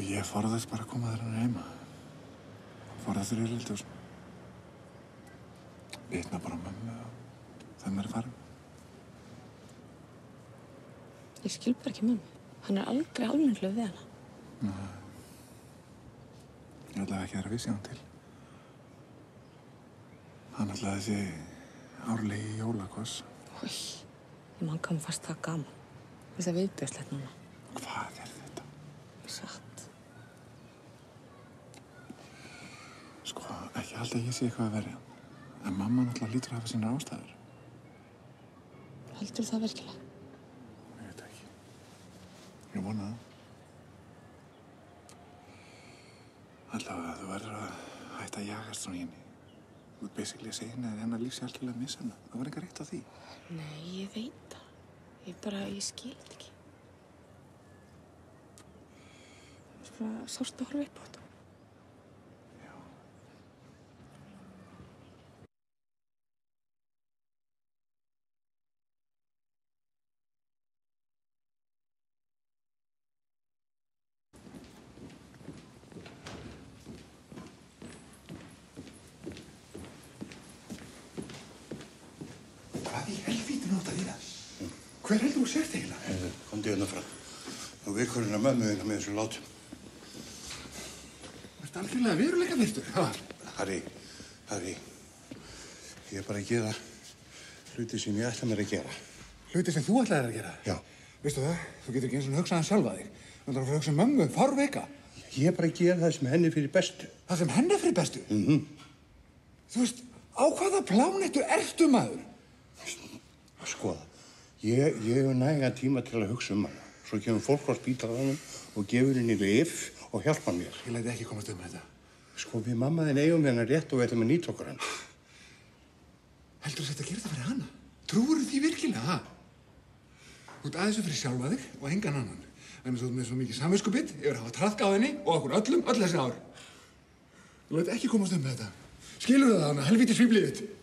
Sko, ég forðast bara að koma þér hann heima. Forðast þér yfirleitt og vitna bara á mömmu og þeim er farin. Ég skil bara ekki mömmu. Hann er aldrei almennilega við hana. Ég ætlaði ekki að vera vissi hann til. Hann ætlaði þessi árlegi jólakoss. Új, ég mann kam fast það gaman. Þess að viðbjörslegt núna. Hvað er þetta? Satt. Sko, ekki að ég sé eitthvað að verja. En mamma náttúrulega lítur að hafa sínar ástæður. Heldur það virkilega? Ég veit ekki. Ég vona það. Allavega, þú verður að hætta að jagast svona í henni. Þú ert basically að segja henni að hennar líf sé algjörlega að missa hennar. Það var eitthvað rétt á því. Nei, ég veit það. Ég bara, ég skil ekki. Það er bara sárt að horfa upp á þetta. Hvað í helvítinu átt að þýra? Hver heldur þú sért eiginlega? Komdu hérna fram. Og vikurinn að mömmu hérna með þessu látum. Þú ert algjörlega veruleika virtur. Harry, Harry, ég er bara að gera hluti sem ég ætla mér að gera. Hluti sem þú ætlaðir að gera. Já. Veistu það? Þú getur ekki eins og hugsað hann sjálfa þig. Þú ætlar að hugsa um mömmu, farveika. Ég er bara að gera það sem henni fyrir bestu. Það sem henni fyrir bestu. Mhm. Þú veist, á hvaða plánettu ertu maður? Ég, ég hef næga tíma til að hugsa um hana. Svo kemur fólk á spítalanum og gefur henni lif og hjálpa mér. Ég læti ekki komast um þetta. Sko, við mamma þinn eigum hennar rétt og við ætlum að nýta okkur hann. Heldur þú að þetta gera það fyrir hana? Trúur því virkilega, ha? Þú ert aðeins fyrir sjálfa þig og engan annan. En þú ert með svo mikið samvinskubitt yfir að hafa trafka á henni og okkur öllum öll þessi ár. Þú læti ekki komast um þetta. Skilur það hana, helvítið svíflið þitt.